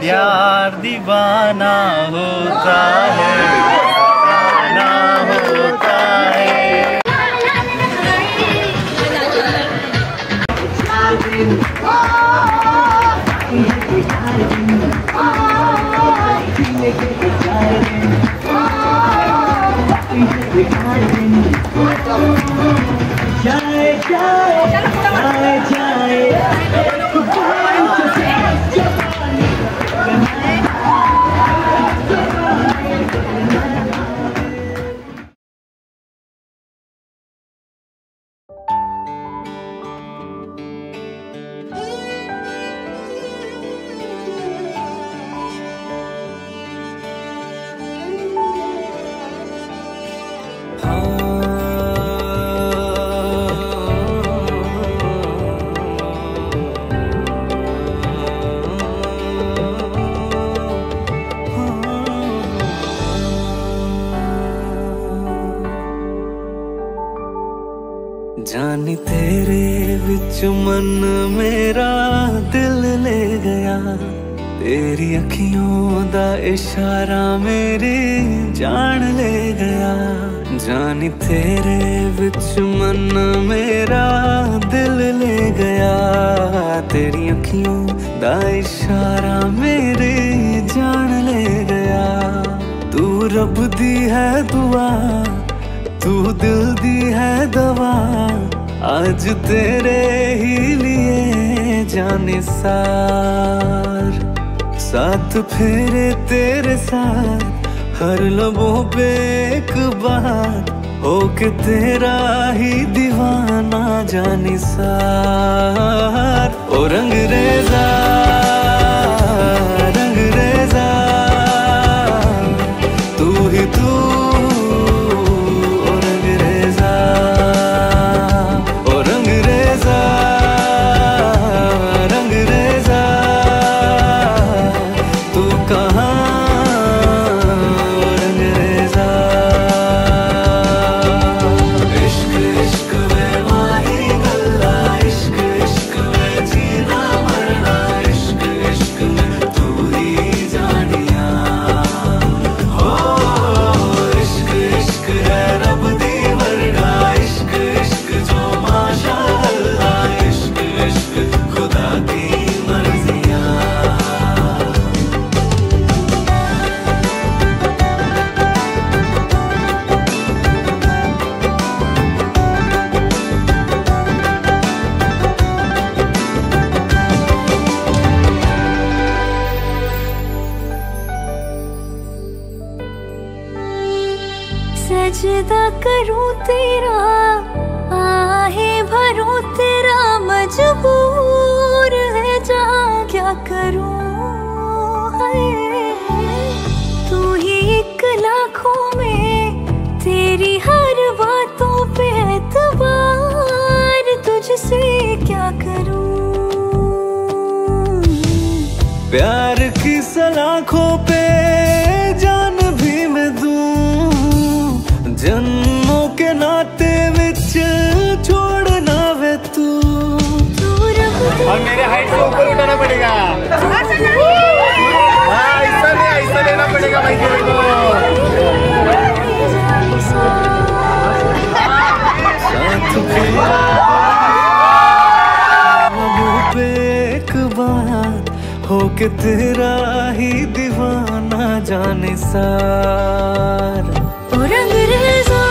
प्यार दीवाना होता है। जान तेरे बिच मन मेरा दिल ले गया। तेरी अखियों दा इशारा मेरी जान ले गया। जान तेरे बिच मन मेरा दिल ले गया। तेरी अखियों दा इशारा मेरी जान ले गया। तू रब दी है दुआ, तू दिल दी है दवा। आज तेरे ही लिए जाने सार। साथ फेरे तेरे साथ, हर लबों पे एक बात, हो के तेरा ही दीवाना जाने सार। ओ रंग रेजा सजदा करूँ तेरा, आहे भरूं तेरा मजबूर है जहाँ क्या करूँ। तू ही एक लाखों में तेरी हर बातों पे एतबार, तुझसे क्या करूँ? प्यार की सलाखों पे और मेरे हाइट से ऊपर उठाना पड़ेगा। हाँ ऐसा नहीं ऐसा लेना पड़ेगा भाई तेरे को। साथ फिर लबों पे एक बात हो के तेरा ही दीवाना जाने सार। ओ रंग रेजा